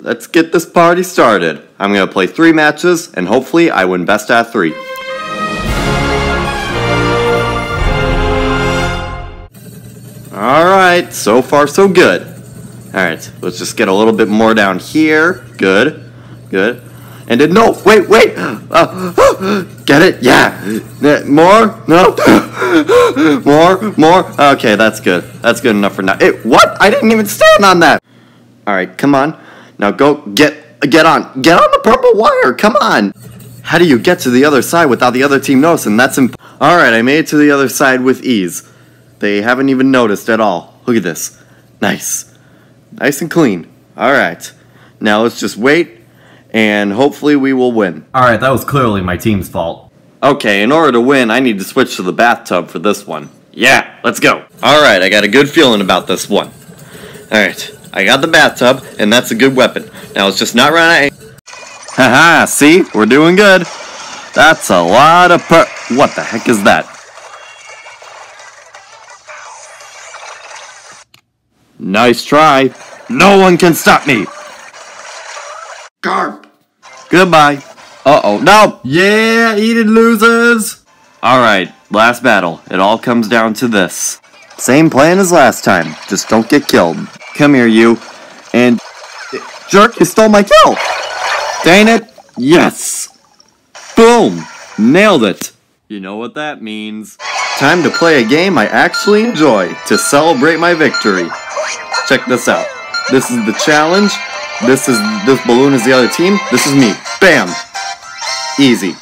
let's get this party started. I'm gonna play three matches, and hopefully I win best of three. Alright, so far so good. Alright, let's just get a little bit more down here. Good, good. And then, no, wait, wait! Uh, get it? Yeah! More? No? more? More? Okay, that's good. That's good enough for now. It, what? I didn't even stand on that! Alright, come on. Now go get get on. Get on the purple wire. Come on. How do you get to the other side without the other team noticing? That's imp- All right, I made it to the other side with ease. They haven't even noticed at all. Look at this. Nice. Nice and clean. All right. Now let's just wait and hopefully we will win. Alright, that was clearly my team's fault. Okay, in order to win, I need to switch to the bathtub for this one. Yeah, let's go. Alright, I got a good feeling about this one. Alright, I got the bathtub, and that's a good weapon. Now let's just not run out of Haha, see? We're doing good. That's a lot of per- What the heck is that? Nice try. No one can stop me. Garp. Goodbye. Uh-oh. No! Yeah, eat it, losers! Alright, last battle. It all comes down to this. Same plan as last time. Just don't get killed. Come here, you. And... Jerk, you stole my kill! Dang it! Yes! Boom! Nailed it! You know what that means. Time to play a game I actually enjoy to celebrate my victory. Check this out. This is the challenge. This is this balloon is the other team. This is me. Bam! Easy.